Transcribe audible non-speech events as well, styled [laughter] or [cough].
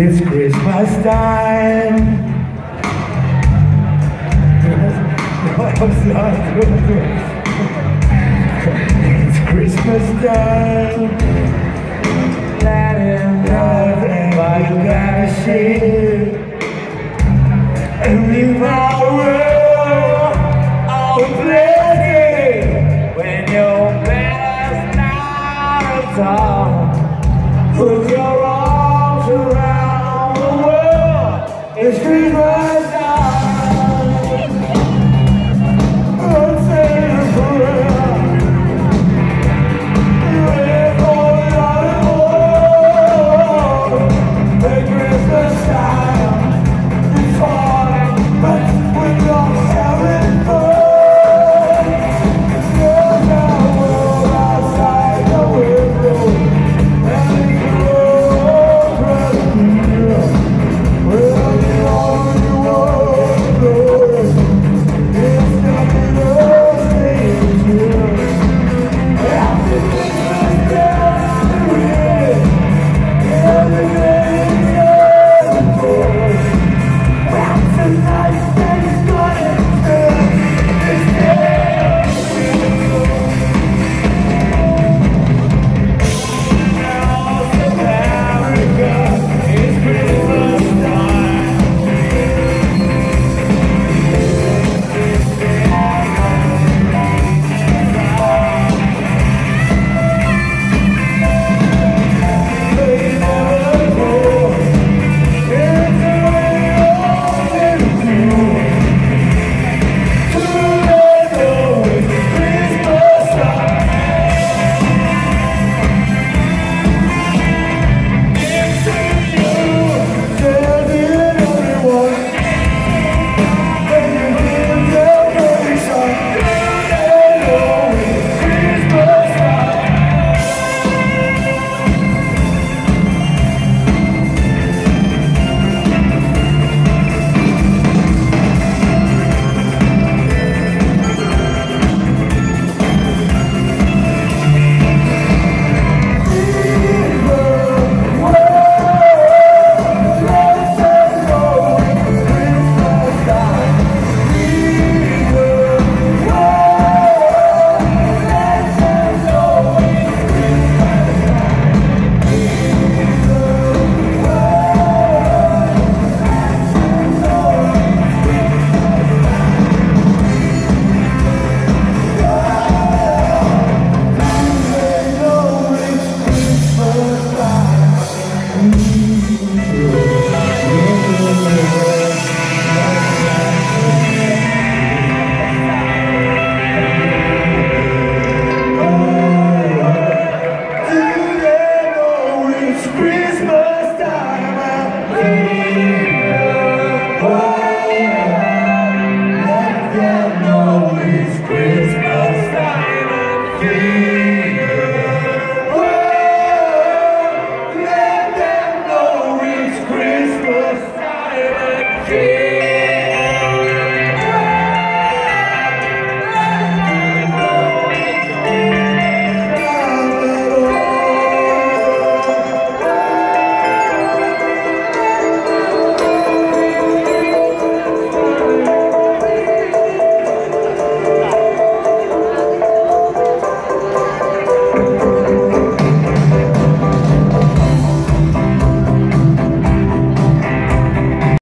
[laughs] It's Christmas time. it's Christmas time. Let him love and you gotta share. And we